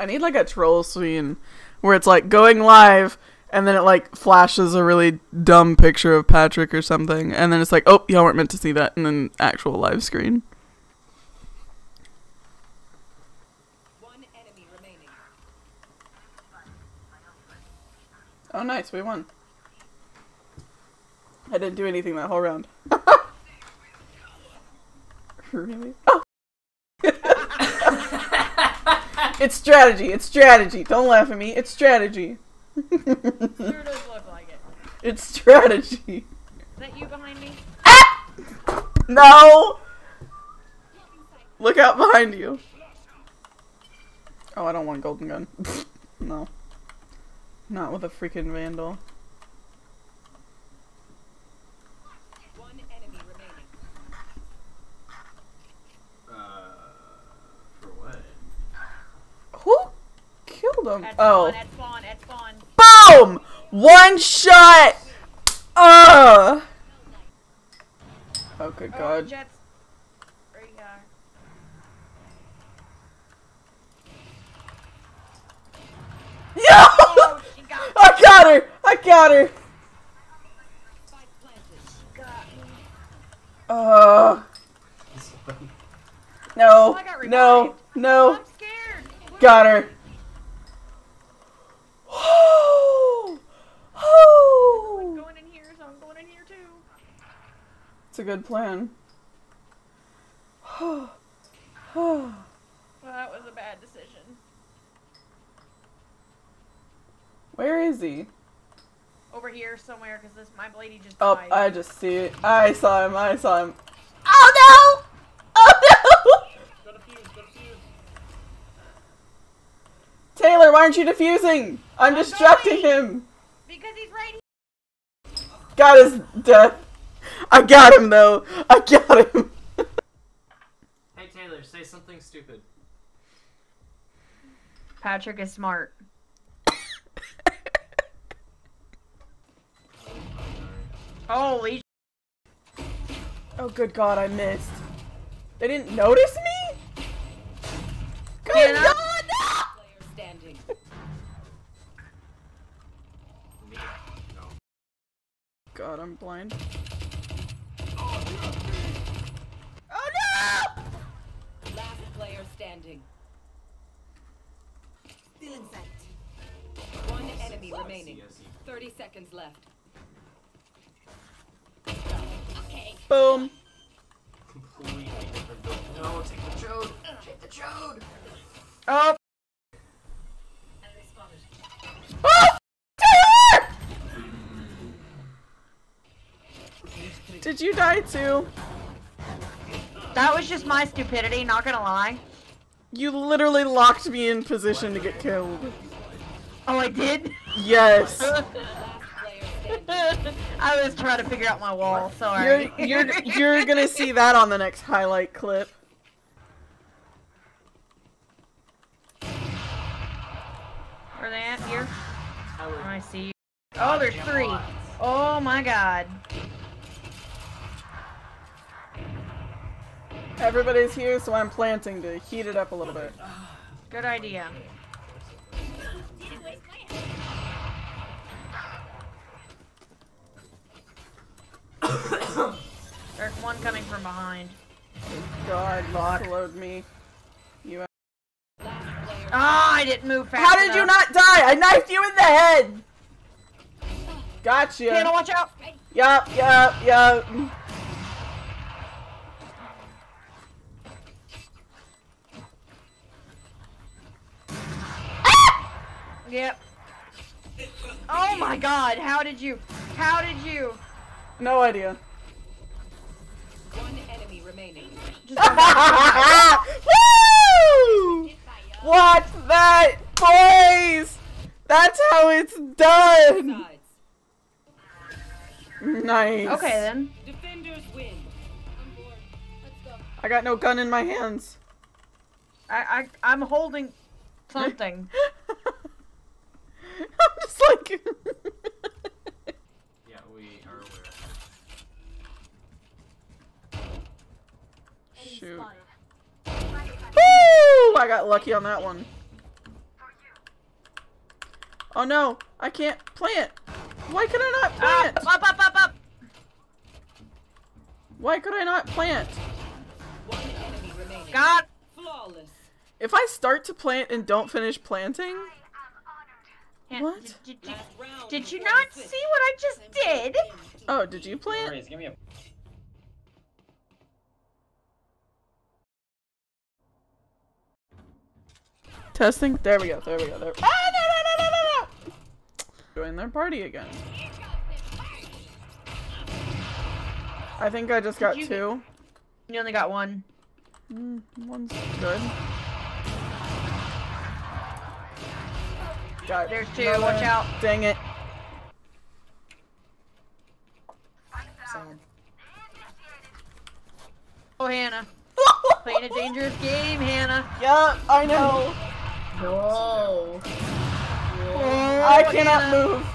I need like a troll scene where it's like going live and then it like flashes a really dumb picture of Patrick or something and then it's like, "Oh, y'all weren't meant to see that." And then actual live screen. One enemy remaining. Oh, nice. We won. I didn't do anything that whole round. really? Oh. It's strategy. It's strategy. Don't laugh at me. It's strategy. Sure does look like it. It's strategy. Is that you behind me? Ah! No! Look out behind you. Oh, I don't want golden gun. no. Not with a freaking vandal. One enemy remaining. Uh, for what? Who killed him? At Oh. spawn, at spawn, at spawn. Boom! One shot! Ugh! Oh, good Oh, god. Jett's. Right here. Yo! Oh, got, I got her! I got her! Spike planted. got me. Uh, no, I got no, no. I'm scared. Got her. I'm going in here, so I'm going in here too. It's a good plan. Well, that was a bad decision. Where is he? Over here somewhere, because this my lady just Oh. I just see it. I saw him. I saw him. Oh no! Oh no! Go to fuse, go to fuse. Taylor, why aren't you defusing? I'm I'm distracting going. him. Because he's right here. Got his death. I got him though. I got him. Hey Taylor, say something stupid. Patrick is smart. Holy oh good god, I missed. They didn't notice me? Good Can god, no! Player standing. Me? No. God, I'm blind. Oh, no! Last player standing. Still in sight. One enemy remaining. CSE. 30 seconds left. Okay. Boom. Completely different build. No, take the chode. Take the chode. Oh, Did you die too? that was just my stupidity, not gonna lie. You literally locked me in position to get killed. Oh, I did? Yes. Last player standing. I was trying to figure out my wall, sorry. You're you're you're gonna see that on the next highlight clip. Where are they at? Here? Oh, I see you. Oh, there's three. Oh my god. Everybody's here, so I'm planting to heat it up a little bit. Good idea. There's one coming from behind. God, slowed me. You. Last player. Ah, I didn't move fast How did you not die? I knifed you in the head. Gotcha. Hannah, watch out! Yup, yup, yup. Yep. Oh my god, how did you? How did you? No idea. One enemy remaining. Just go back. Woo! Watch that, boys! That's how it's done! Nice. okay then. Defenders win. I got no gun in my hands. I, I I'm holding something. I'm just like. Yeah, we are aware. Shoot. Woo! I got lucky on that one. Oh no, I can't plant. Why could I not Up, plant? up, up, up, up. Why could I not plant? One enemy remaining. God. Flawless. If I start to plant and don't finish planting, What? Did, did, you, did you not see what I just did? oh, did you plant? Raze, give me a. Testing. There we go. There we go. There. Ah, no, no, no, no, no, no. Join their party again. I think I just got you- two. You only got one. Mm, one's good. Got There's two, another. watch out. Dang it. Sad. Oh, Hannah. Playing a dangerous game, Hannah. yeah, I know. I cannot Hannah. move.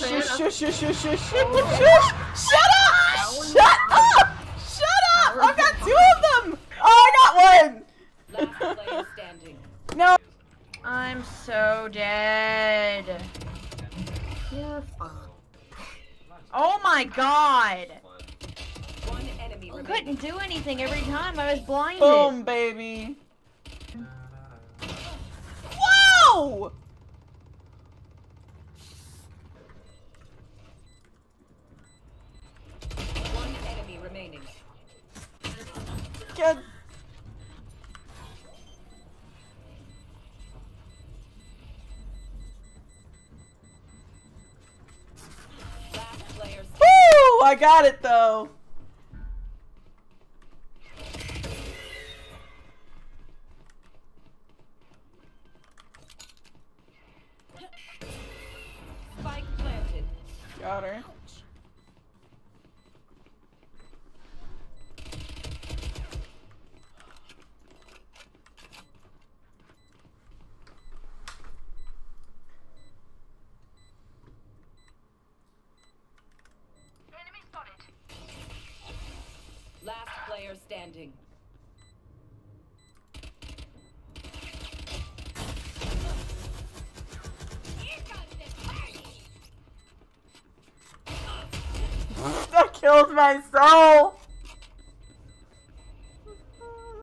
Shush, Hannah. shush, shush, shush, shush, shush. Shut up! Shut up! Shut up! I've got two of them! Oh, I got one! Last player standing. No. I'm so dead. You're fine. Oh my god. One enemy I couldn't do anything every time. I was blinded. Boom, baby. Whoa! I got it though. Killed my soul.